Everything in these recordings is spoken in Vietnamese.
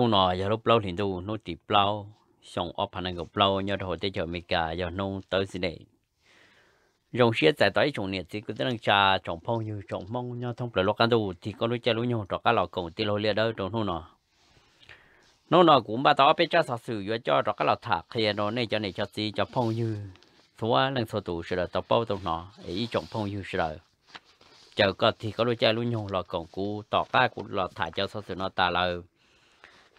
lâu nọ, giờ lúc lâu thì tu nô chỉ lâu, xong ở phần này gặp lâu, nhớ hồi tới chờ mình cả, giờ nông tới gì đấy dùng xe tại tới trồng nhiệt thì cứ đang trà trồng phong như trồng mong nhớ thông là lo ăn tu, thì có lúc chơi lối nhau trọ cá lò cổ thì lôi liệt đâu trồng nô nọ. Nô nọ cũng bắt đầu bây giờ sao sử dụng cho trọ cá lò thạc khi nó này cho này cho gì cho phong như số lần số tụ sẽ là tập bao tụ nọ, ý trồng phong như sẽ là chờ có thì có lúc chơi lối nhau lò cổ cũ tỏ cá cũng lò thả cho sao sử nó ta là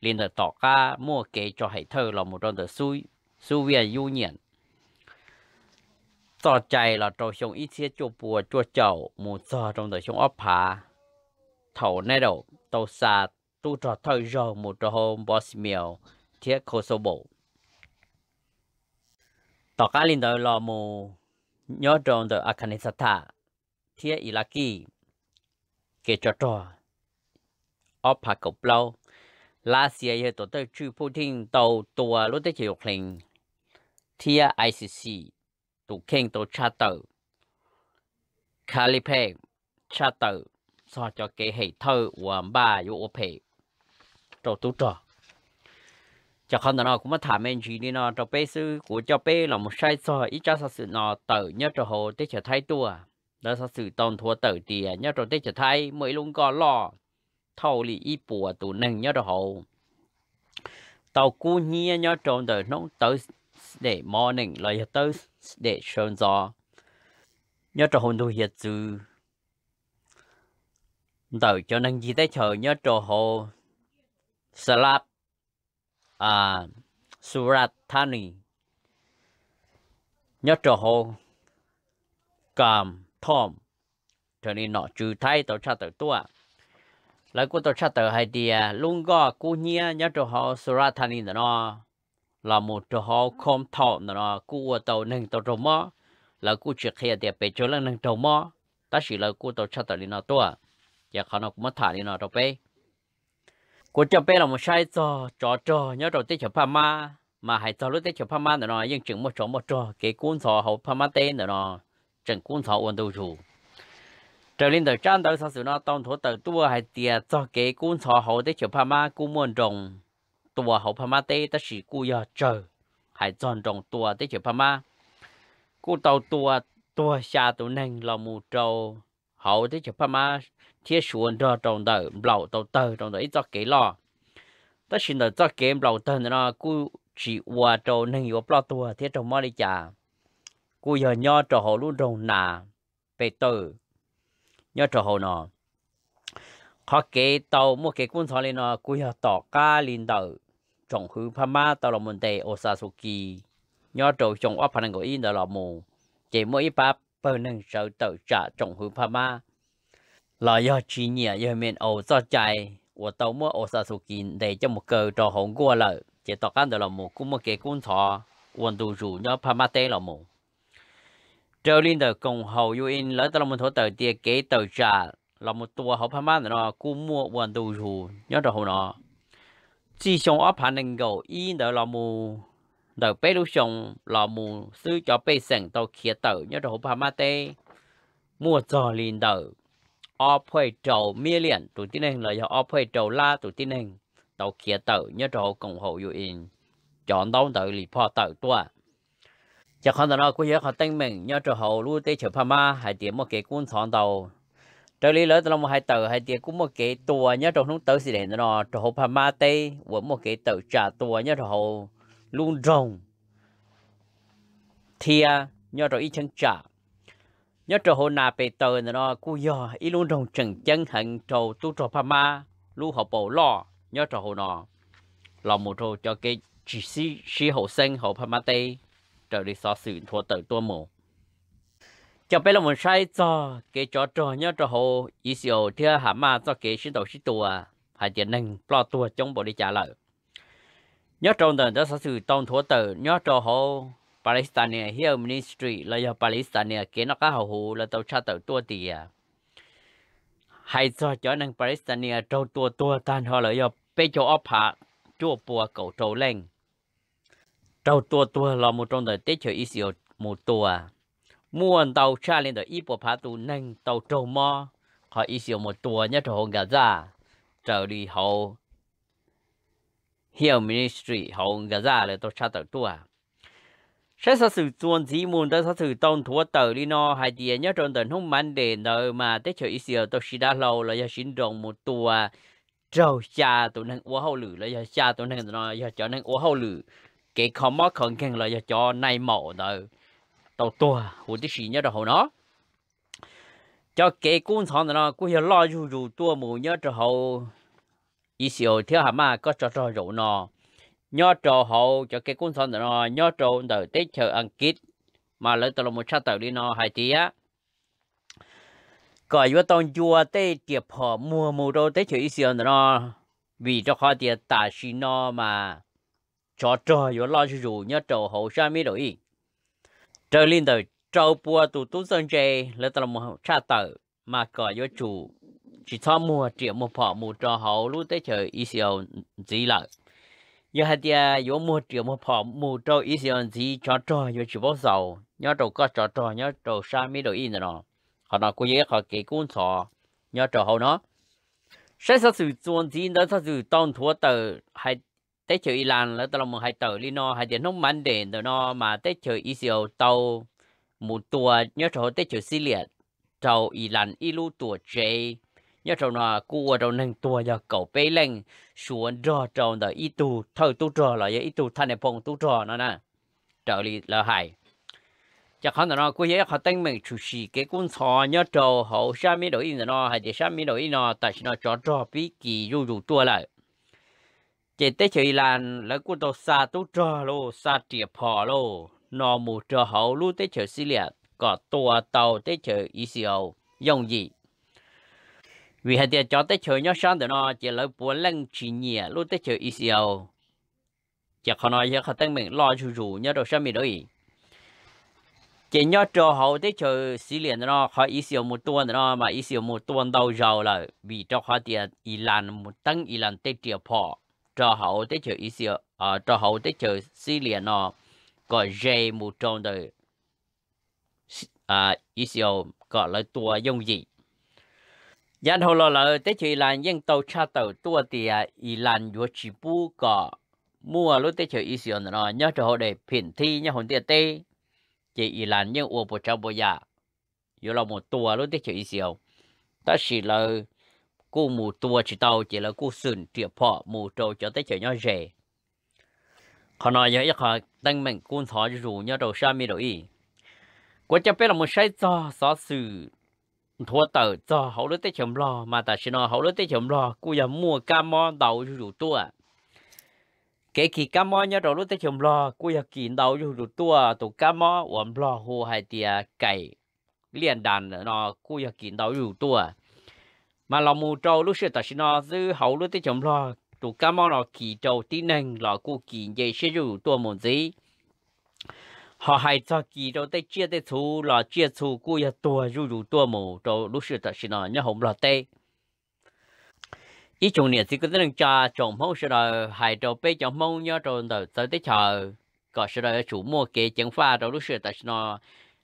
liền là tỏ ca mua kế cho hệ thơ là một trong tờ suy, suy viên du nhiên. tỏ chạy là trò xong ít thiết cho bùa cho chậu một giờ trong tờ xong ốp phá. Thầu nè đầu tàu xa tu trò thơ giờ một trò hôm xì mèo thiết khô sâu bộ Tỏ ca liền tờ là một nhớ trong tờ Afghanistan thiết Iraki kế cho trò ở phá cục lâu lá xìa yêu tổ tới chư Putin tàu tua lúc tới chiều kling thiết ICC tụ kinh tổ cha tử Calipe cha tử so cho cái hệ thơ của ba yếu ốp hệ trò tú trò cho con nó cũng mất thả men gì đi nó cho bé sư của cho bé là một sai so ít cho sự nó tự nhớ cho hồ tết trở thái tua đó sao sự tôn thua tự tiền nhớ cho tết trở thái mới lúc có lo thâu lì y bùa tụ nâng nhớ đồ hồ tàu cú nhia nhớ trộn đời nó tới để morning là tới để sơn gió nhớ trộn hồn đôi hiệt dư đời cho nâng gì tới chờ nhớ trộn hồ Salab à Surat Thani nhớ trộn hồ cầm thom cho nên nó trừ thay tàu cha tàu tua lại tôi tổ cha tổ hai dia à, luôn có cô nhia nhớ trò ra Surat Thani nó. Là một cho họ không thọ nó cô tàu nâng tàu trò mỏ là cô chuyện khi để bị cho lên nâng trò mỏ ta chỉ là cô tổ cha tờ đi nó tua. Giờ họ nó cũng mất thả đi nó đâu bé cô cho bé là một sai trò trò trò nhớ đầu tết cho Pama. Mà hãy cho lúc tới cho ma nữa nó nhưng chừng một chỗ một trò cái cuốn sổ hậu Pama tên nữa nó. Chừng cuốn sổ ổn đầu chủ trở lên từ trang đầu sau sự nó tông thủ từ tua hay tiệt cho cái cuốn sổ hậu để tới pha ma cú muốn rồng tua hậu pha ma tê ta chỉ cú giờ chờ hay chọn rồng tua để tới pha ma cú tàu tua tua xa tụ nâng là mù trâu hậu để tới pha ma thiết xuống cho trong đời lâu tàu tờ trong đời cho cái lo ta nhiên là cho cái lâu tờ nó cú chỉ qua trâu nên yếu bao tua thiết trong mọi chả cú giờ nho trâu hậu luôn rồng nà về tờ nhớ cho hồ nó họ cái tàu một cái quân số lên nó cú giờ tỏ ca lên đầu trồng hư pha tàu là một tề Osasuki nhớ cho trồng ấp phần của in đó là mù. Chỉ mỗi ba bờ nâng sợ tự trả trồng hư pha là do chỉ nhẹ do miền ổ do chạy của tàu mua osasuki để cho một cờ trò hồng qua lợi. Chỉ tỏ căn được là mù cũng một cái quân thọ quân tù rủ nhớ phamate là mù trở lên được cùng hậu yêu in lỡ tao một thổ tờ tiền kế tờ trả là một tua hậu phamate nó cú mua quần đồ chủ nhớ rồi hậu nó chỉ xong ở hành nên cầu in được là một đầu bé lúc xong là một sư cho bé sành tàu kia tờ nhớ rồi hậu phamate mua cho lên tờ ở phải trầu mía liền tụi tin hình, là ở phải trầu la tụi tin hình tàu kia tờ nhớ rồi cùng hậu yêu in, chọn đâu tờ lì phò tờ tua chắc hẳn là cũng nhớ họ tên mình, nhớ trở hậu lưu tế chở Pama hay điểm một cái cuốn chọn đầu trở lý lỡ tàu một hai tờ hay tiền cũng một cái tua nhớ trầu không tới gì để nó trầu hộ Pama tê với một cái tờ trả tua nhớ trở hậu luôn rồng. Thì nhớ trở ít chân trả nhớ trở hồ nà bề tờ nó cũng yo ý luôn rồng chân chân hận trầu tu trở pama ma lu học bộ lo, nhớ trở hồ nó là một trò cho cái chỉ si si hậu sinh, hậu pama tê. Trở đi so sự thua tự tua mù cho bé là một sai cho cái trò trò nhớ trò hồ ý xíu thưa hả ma cho cái sinh đầu sinh tua hay tiền nâng lo tua chống bộ đi trả lời nhớ trong tờ đó sự tôn thua tờ nhớ cho họ Palestine here ministry là do Palestine kiến nó cá hậu hụ là tàu cha tờ tua tìa hay cho cho năng Palestine trâu tua tua tan họ là do bê cho ốp hạ chua bùa cầu trâu lên trâu tua tua là một trong đời tết chơi Israel một tua muôn tàu cha lên đời ít bộ phá tu nâng tàu trâu mò họ Israel một tua nhất cho hồng gà ra trở đi hậu. Hiểu ministry hậu gà ra là tàu cha tàu tua. Sẽ sao sự tuôn chỉ muốn tới sao sự tông thua tờ đi nó hay gì nhớ trong tận không mạnh để nợ mà tết chơi Israel tôi chỉ đã lâu là do sinh động một tua trâu cha tụi năng uống hậu lử là do cha tụi năng nó do cho năng uống hậu lử cái khó mất khẩn khen là cho nay mổ đời tàu tua hồ tí xì nhớ hồ nó. Cho cái cuốn thằng nó cũng hiểu lo dù dù tua mù nhớ cho hậu. Xíu theo hả mà có cho cho rượu nó. Nhớ cho hậu, cho cái cuốn thằng nó, nhớ cho đời tết chờ ăn kít. Mà lấy từ một sát tàu đi nó, hai tí á. Còn yếu tông chùa tết tiệp họ mua mua đâu tết chờ ít xíu nó. Vì cho họ tiệp tả xí nó mà cho trò yo lo chú chú nhớ trâu hậu sa mi đổi. Trở lên đời trâu bùa tụ tú sơn chê lỡ tao một cha tử mà có yo chủ. Chỉ cho mua triệu một phỏ một trò hậu lúc tới chờ ít xíu gì lại giờ hạt dia yo mua triệu một phò mua trâu ít tiền gì cho trò yo chỉ bao giàu. Nhớ trâu có cho trò, nhớ trâu sa mi đổi in rồi họ nói cô dễ, họ kể cuốn sọ nhớ trâu hậu nó. Sẽ sao sự chuẩn gì đó sao sự tông thua tờ hay tế chơi Iran là tao một hai tờ li nó hai tiền không mạnh đến tờ nó mà tế chơi Israel tàu một tua nhớ trâu tế chơi Syria tàu Iran ilu tua chơi nhớ trong nó cua trong nâng tua giờ cậu bê lên xuống rò trong đó ít tu thâu tu rò là ít tu thanh phong tu rò nó nè. Trở đi là hay chắc hẳn nó cua vậy họ tên mình chủ sĩ cái cuốn sò nhớ trâu hậu sa mi đổi in nó hay để sa mi đổi in nó tại nó cho trò bí kỳ, ru ru tua lại chỉ tới chỉ là là cua đồ xa tu rò lô, xa tiệp phò lô. Nó mù trò hậu lúc tới chờ xí liệt có tua tàu tới chờ ý xì hậu dùng gì vì hạt tiền cho tới chờ nhớ sáng nó chỉ lấy bốn lần chỉ nhẹ lúc tới chờ ý xì hậu chỉ khó nói cho khó tăng mình, lo chú chú nhớ đồ sáng mi đôi chỉ nhớ cho hậu tới chờ xí liệt nó khó ý xì hậu một tuần nó mà ý xì hậu một tuần đầu giàu là vì cho khó tiền ý Iran một tăng ý Iran tới tiệt phò cho hậu tới chơi Israel à cho hậu tế chờ xí liền nó có dây một trong đời à Israel có lấy tua dùng gì dân hồ lò lờ tế chờ là những tàu cha tàu tua thì ý lan vừa chỉ bu có mua lúc tế chờ ý xíu nữa nhớ cho họ để phiền thi nhớ hồn tiệt tê. Chỉ ý lan những uo bộ trâu bộ ya vừa là một tua lúc tế chờ ý xíu ta chỉ là cô mù tua chỉ tàu chỉ là cô sườn tiệp phọ, mù trâu cho tới chở nhau rẻ họ nói giờ họ tăng mình cuốn thọ rủ nhau đầu xa mi đổi ý. Quá cho biết là một sai cho xó sự thua tờ cho hậu lứa tới chấm lo, mà ta xin nó hậu lứa tới chấm lo? Cô giờ mua cam mo đầu rủ tua. Kể khi cam mo nhớ đầu lứa tới chấm lo, cô giờ kỳ đầu rủ tua, tụ cam mo uống lo hồ hai tia cày. Liên đàn nó, cô giờ kỳ đầu rủ tua mà lòng mù trâu lúc xưa ta xin nó dư hậu lúc tới chấm lo. Tụ cá mò nó kỳ trâu tí nâng là cu kỳ dây sẽ rủ tua một gì họ hay cho kỳ trâu tới chia tới chú là chia chú cu ya tua ru ru tua mù trâu lúc xưa ta xin nó nhớ không là tê. Ý chung này thì cứ tên cha chồng mong sẽ là hay trâu bé chồng mong nhớ trâu tới tới chờ có sẽ là chủ mua kế chẳng pha trâu lúc xưa ta xin nó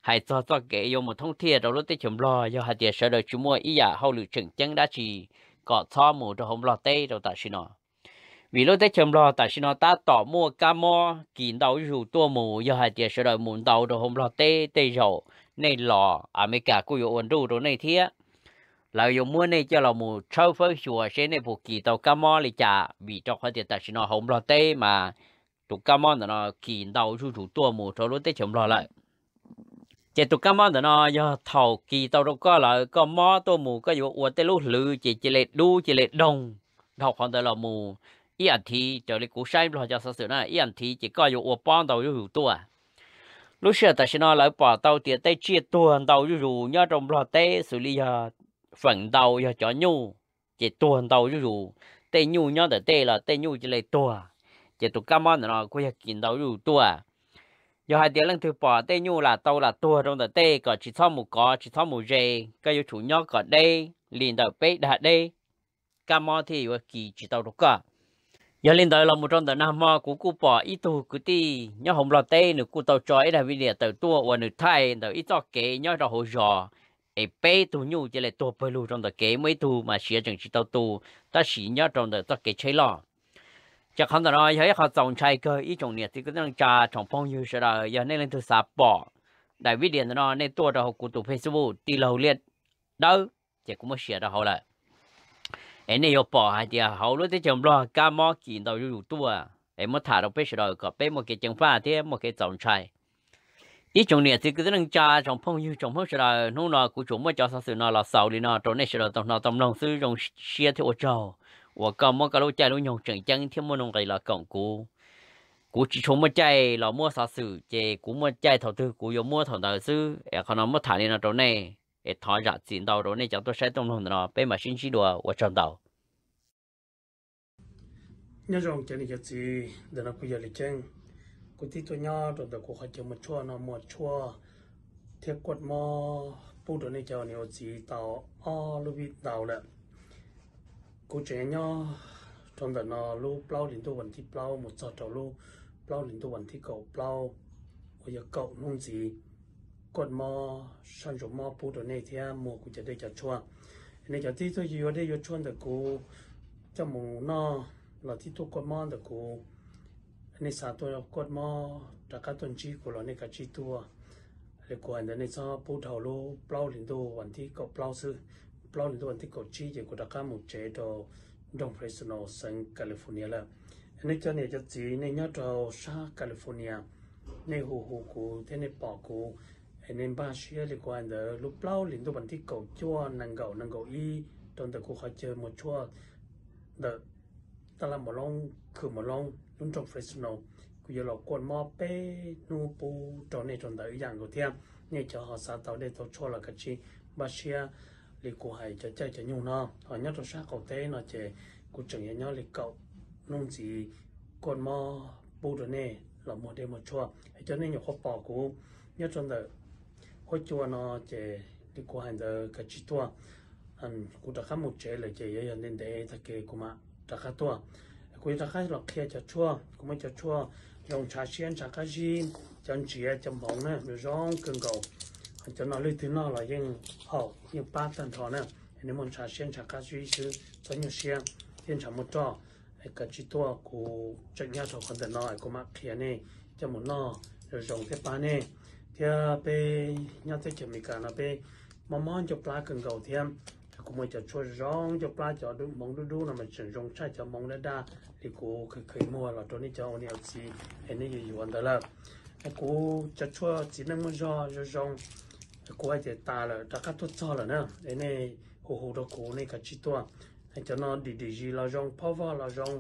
hay cho cho kể dùng một thông thiệt đó lúc tới chấm lo do hạt tiền sợ đời chủ mua ý giả, hậu lựu chừng chân đã chỉ có cho mù cho không lo tê đâu ta xin nó. Vì lúc tới chấm lo ta xin nó ta tỏ mua ca mò, kín đầu dù tua mù giờ hạt tiền sợ đời muốn đầu rồi hôm lo tê tê rồi này lò à mấy cả cô yêu ổn đủ rồi này thiệt là dùng mua này cho là mù trâu phơi chùa sẽ này buộc kỳ tàu ca mò lì trả vì cho hạt tiền ta xin nó hôm lo tê mà tụ ca mò nó kín đầu dù tua mù rồi lúc tới chấm lo lại chị tụi cá mò đó nó giờ thầu kỳ tàu đâu có là có mò tô mù, có vụ uổng tê lú lư chị chị lệ đu chị lệ đồng. Đọc hoàn toàn là mù. Ý ảnh thì cho lấy cú sai lo cho sự này. Ý ảnh thì chỉ có vụ uổng bón tàu vụ tua. Lúc xưa ta sẽ nói lại bỏ tàu tiền tây chia tuần, tàu vụ nhớ trong lo tê xử lý giờ phần tàu giờ cho nhu. Chỉ tuần tàu vụ tê nhu nhớ tới tê là tê nhu chỉ lệ tua. Chỉ tụi cá mò nó, có giờ kiến tàu vụ tua giờ hai tiếng lần thứ bỏ tê nhu là tàu là tua trong tờ tê có chỉ thao một có, chỉ thao một dê cái yêu chủ nhóc có đây liền đầu bê đã đây cam món thì kỳ chỉ tàu được cả giờ lên đầu là một trong tờ nam mò của cụ bỏ ít tu cứ ti. Nhóc hồng lò tê nữa cụ tàu chói là vì tờ tua và nửa thay đầu ít cho kế, nhóc ra hồ giò. Ấy bê tu nhu chỉ là tua bê lu trong tờ kế mấy tu mà xía chẳng chỉ tàu tu. Ta xí nhóc trong tờ tờ kế chơi lò chắc không tờ nói thấy họ trồng trái cơ ít trồng nhiệt thì cứ đang trà trồng phong như sẽ là giờ nên lên thứ sáu bỏ đại vì điện nó nên tua ra hồ cụ tu facebook đi lâu liệt đâu chỉ cũng mới xía ra hồ lại anh này có bỏ hai tia hậu lúc tới chồng lo cá mò kín đầu rủ tua em mới thả được bê rồi có bê một cái chân pha thế một cái trồng trái ý trong này thì cứ đang cha trong phong như trong phong rồi nó nó cũng chúng mới cho sao sự nó là sau đi nó trong này rồi tông nó tông lòng sư trong xe thì ô trâu và có một cái lô chạy lô nhung chân chân thì muốn cái là cổng cũ cú chỉ chúng mới chạy là mua sao sự chế cú mới chạy thầu tư cú 有 mua thầu đầu sư em còn nó mới thả đi nó trong này 诶，他家见到了，你讲多晒东东的了，被嘛星期多我找到。nhớ rằng cái này cái gì để nó bây giờ lịch trình cụ tí tôi nhớ rồi để cụ khai cho một chua nó một chua thiết quật mò bù đồ này cho nhiều gì tàu o lúc bị tàu lệ cụ trẻ nhớ trong đó nó lúc bao đến tôi vẫn thi bao một giờ trâu lúc bao đến tôi vẫn thi cầu bao bây giờ cậu nông gì quật mò sang chỗ mò bù đồ này thì mua cụ chỉ để cho chua này cho tí tôi vừa đây vừa chua được cụ cho mù nó là thì tôi quật mò được cụ này sao tôi quật mò tất cả tuần chi của nó này cả chi tua để của anh này sao bù đầu lô bao đến tôi vẫn thi cầu bao sư bao đến tôi vẫn plan cầu chi thì của tất cả một chế độ trong Fresno sang California là này cho này cho gì này nhớ cho sa California. Này hồ hồ của thế này bỏ của nên ba xưa thì quan đó lúc lâu liền tôi vẫn thích cầu chua năng cầu năng cầu y trong đó cũng phải chơi một chua đó ta làm một long khử một long luôn trong Fresno cũng như là quần mò bê nu bu trong này trong đó dạng này cho họ sao tao để tao cho là cái chi. Ba xưa lì cụ hay cho chơi cho nhung nó họ nhớ trong sát cầu tế nó chơi cũng chẳng nhớ lịch cậu nông gì con mò bu rồi nè, là một đêm một chua cho nên nhiều khó bỏ cụ nhớ trong đó hối chua nó chế đi cụ hành giờ cả chi tua anh cụ đã khám một chế là chế giờ nên để thật kê cụ mà đã khá tua cũng đã khá là kia cho chua cũng mới cho chua dùng trà xiên, trà cá gì chân chìa chân bóng nè rồi rong cưng cầu cho nó lấy thứ nó là những hậu những ba tầng thọ nè nếu muốn trả xiên trả cá gì chứ cho nhiều xiên thiên trả một trò cái chỉ tua của chân nhà thọ còn nó cũng mà kia nè cho một nó rồi dùng cái ba nè thì bé nhà thế chuẩn bị cả là bé mong mong cho plá cần cầu thêm cũng mới cho cho rong cho plá cho đúng mong đúng đúng là mình sử dụng sai cho mong đã đa thì cô khởi khởi mua là cho nên cho ông nhiều gì anh ấy nhiều vấn đề là cô cho cho chỉ nên mua rong กูอาจจะตาเละตากัตัวสอเลยนะไอ้เนี่ยโหโหดกูนี่กับชิตัวไอ้เจ้านอดีดีจีเราจงพ่อว่าเราจง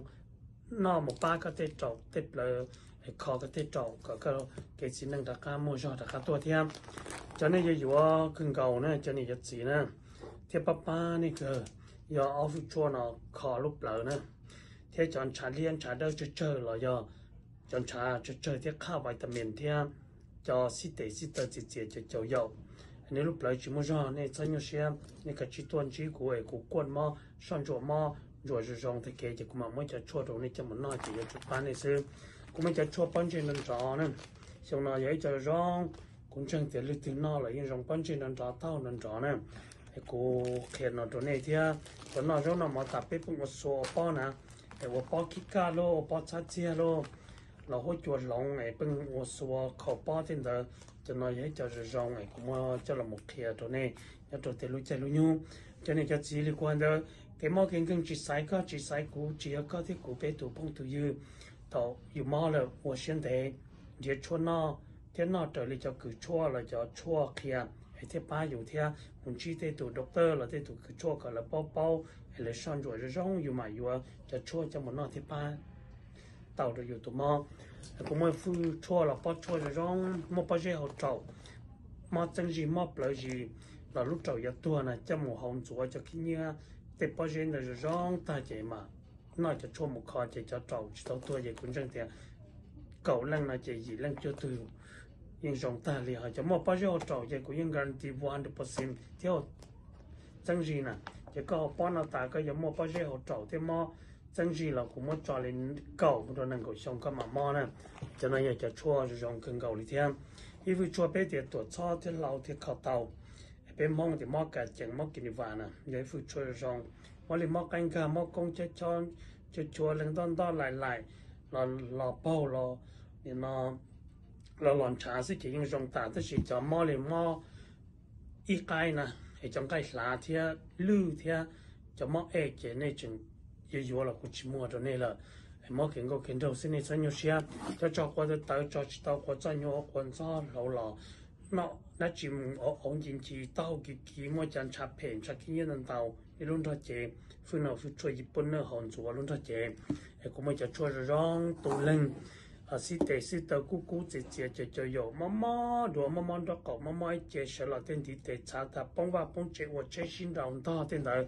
นอหมป้าก็เตะจอกเตะเลยไอ้คอก็เตะจอกก็ก็เกจินั่งตากัดมัวชอตากัดตัวเทียมจะนี่จะอยู่ว่าขึ้นเก่านะเจะนี่จะสีนะเทียบป้าป้านี่คือย่อออฟชัวเนอะคอรูปเปล่านะเทียจอนชาเลียนชาเดอร์เจอเจอเราย่อจอนชาเจอเจอเทียข้าววิตามินเทียจอสิเตสิเตอร์จิเจจะเจียว nếu lúc lại chỉ muốn cho, nên sang nhiều xem nên cái chỉ tuần chỉ của của quân mà sang chỗ mà rồi rồi rong thì kể chỉ cũng mới cho chua đồ này cho mình nói chỉ cho chút bán này xem. Cũng mới cho chua bán trên nền trọ nên. Xong là vậy cho rong, cũng chẳng thể lịch tin nó là những rong bán trên nền trọ tao nền nên. Cái cô khen nó chỗ này thì còn nó rong nó mà tập bếp một số bao nè. Để 我包 kít cá lô bao chả chia lô. Là hỗ trợ lòng này bên một số khẩu bao trên đó cho nó dễ cho rồi rong này cũng cho là một kia chỗ này cho tôi tiền lúc chơi lúc nhung cho nên cho chị liên quan đó cái mò kiến cưng chỉ sai có chỉ sai cũ chỉ có thì cũ bé tụ phong tụ dư tàu dù mò là mùa sinh thế dễ chua nó thế nó trở lại cho cử chua là cho chua kia hay thế ba dù thế muốn chi thế tụ doctor là thế tụ cử chua cả là bao bao hay là son rồi rồi rong dù mà dù cho chua cho một nó thế ba tàu rồi dù tụi mò cũng mới phu chua là bắt chua rồi rong mua bao giờ hậu trầu mà chân gì mà lợi gì là lúc trầu giờ tua này cho một hồng chúa cho khi như để bao giờ rồi rong ta chạy mà nó cho chua một kho chạy cho trầu chỉ tàu tua vậy cũng chẳng thiệt cậu lăng là chạy gì lăng cho từ nhưng rong ta liền họ cho mua bao giờ hậu trầu vậy cũng nhưng guarantee one hundred percent theo chân gì nè chỉ có họ bao nào ta cái giống mua bao giờ hậu trầu thì mua 真是了，我们家里狗不能够像个妈妈呢，就那也就错就像跟狗里天，因为做别的多差的老的靠到，别忙的忙个整忙给你玩呢，也会做上，我哩忙干个忙工作做就做零当当来来，老老包咯，你那老老茶是给用上打的是叫忙哩忙，一该呢，还讲该啥天路天，叫忙爱给那种。ye yo la ku chi mua to ne la mo ken go ken do sin ni san yo xia cho cho kwa de ta cho chi ta kwa zan yo quan sa lo la na na chi mu o ong jin chi ta ki ki mo chan cha pen cha ki yen ta ni lun ta che fu na fu cho yi pon na hon zu lun ta che e ko mo cha cho rong tu leng hà sĩ tế sĩ tàu cú cú chỉ chỉ chỉ cho yo mò mò đồ mò mò đó có mò mò chỉ sẽ là tên thì tế cha ta bông và bông chỉ của chế sinh đồng đó tên đó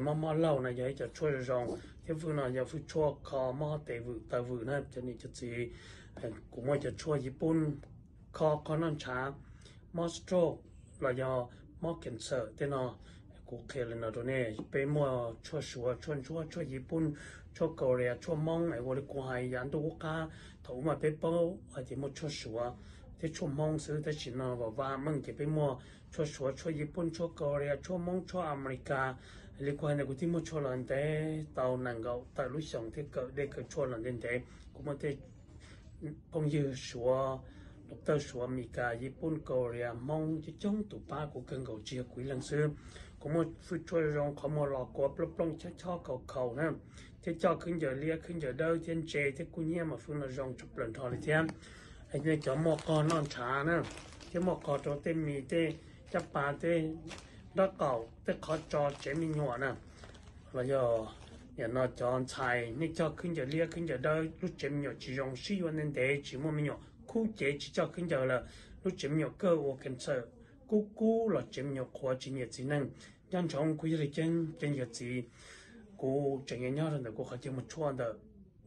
mò mò lâu này vậy cho chui rồi thế vừa nào giờ vừa chua khó mò tế vừa tàu vừa này cho nên cho chỉ cũng mò cho chua gì bún khó khó nằm chả mò stroke là do mò cancer tên nó cũng kêu là nó đó nè bên mò chua sủa chua chua chua gì bún cho Korea cho mong ai gọi qua hai yan tu ka thấu mà biết bao ai thì một cho sửa thì cho mong sự ta chỉ nó vào và mong cái biết mua cho sửa cho Nhật Bản cho Korea cho mong cho America liên quan này cũng thì một cho lần thế tàu nàng gạo tại lúc sống thì cỡ đây cỡ cho lần đến thế cũng có thể phong dư sửa Dr. Suamika, Nhật Bản, Korea, mong cho chống tụ ba của cơn gạo chia quý lăng xưa có một phu chơi rong có một lọ của plop plong cho cho cầu cầu nè thế cho khinh giờ lia khinh giờ đâu thiên chế thế cú nhia mà phu là rong chụp lần thò lên thêm anh ấy cho một con non trà nè thế một con cho tên mì tê chấp bà tê đó cầu tê khó cho chế mì nhỏ nè và giờ nhà nó chọn chai, nên cho khinh giờ lia khinh giờ đâu lúc chế mì nhỏ chỉ rong xí vào nên để chỉ mua mì nhỏ khu chế chỉ cho kinh giờ là lúc chém nhiều cơ của cảnh sợ cú cú là chém nhau khoa chỉ nhật chỉ năng nhân trong quý là chân chân nhật chỉ cú chẳng nhớ nhau rồi cú khai chém một chua đó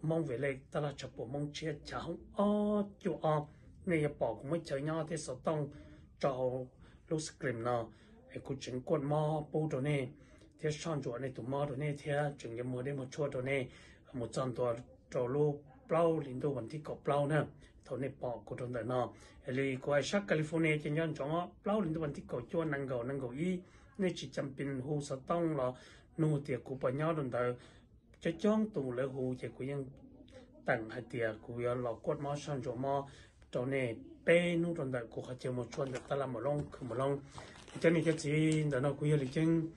mong về lại ta là chụp bộ mong chia cháu o chú o này bỏ cũng mới chơi nhau thế sao tông cho lúc scream nó ai cú chỉnh quân mò bù đồ này thế sang chỗ này tụi mò đồ này thế chừng như mua đây một chua đồ này một trăm ตัว cho lúc bao liền đồ vấn thi có bao nữa thầu này bỏ của trong đời nó thì sắc California trên yon chong plau bao liền vấn thi có cho nang cầu nang cầu y nên chỉ chăm pin hồ sa tong lo nu tia của bao nhiêu don da cho chong tu le hu hồ ku yang, tang tặng tia ku của lo kot máu sang jo máu to ne pe nu don da của họ che mo chuột da ta làm một lông không một lông cho nên cái gì đó nó cũng là chân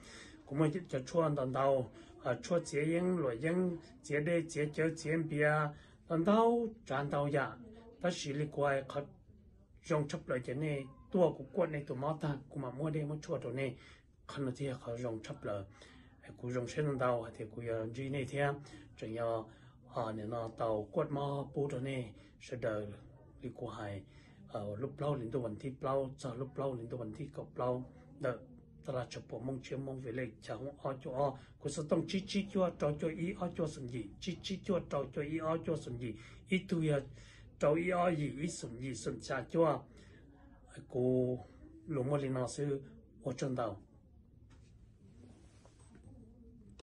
cũng mới cho chuột đòn đầu à chuột chế loại yên chế đây chế chế bia bia đầu tràn đầu ya, ta xử lý quay khó dùng chấp lại cái này tua của này tụi mắt ta cũng mà mua đây mua chuột rồi này khăn thì khó dùng chấp lại cũng dùng xe đòn đầu thì cũng giờ gì này thì Chẳng nhờ à nên tàu quất máu bù rồi này sẽ đợi đi qua hai lúc lâu liền tôi vẫn thi lâu sau lúc lâu liền tôi vẫn thi cọc lâu đợi ta là chụp bộ mong chiếm mong về lệ chẳng ở chỗ ở của sự tông chi chi cho trò cho ý ở chỗ sân gì? Chi chi cho trò cho ý ở chỗ sân gì? Ý tu ya à, trò ý ở gì? Ý sân gì? Sân cha cho à. cô lúc mà lên nó sư ở chân đầu